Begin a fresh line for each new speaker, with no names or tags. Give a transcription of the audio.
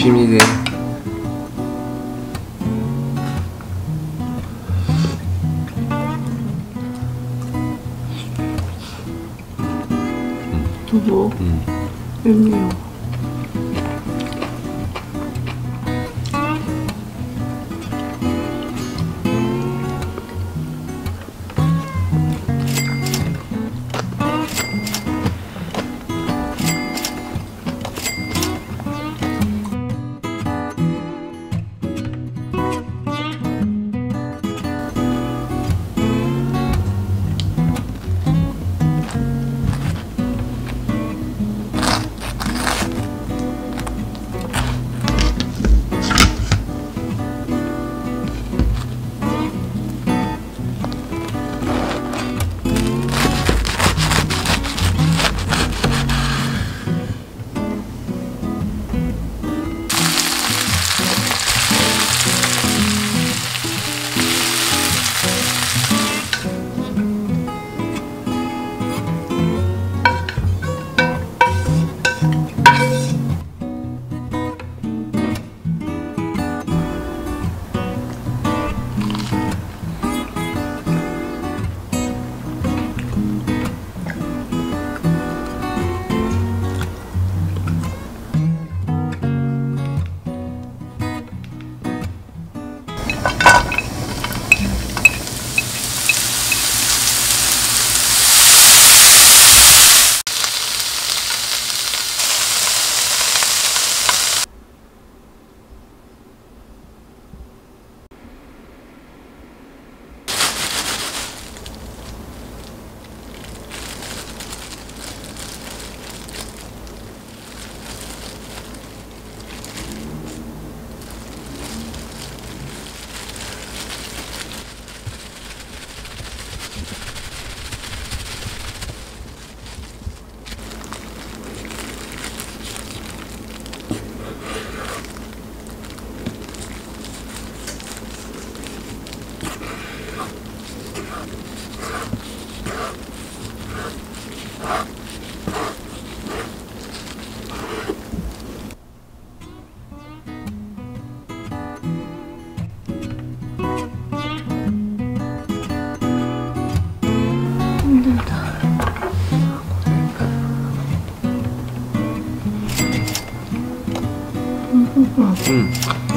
잘 계십니다.
두부
음.
맵네
음.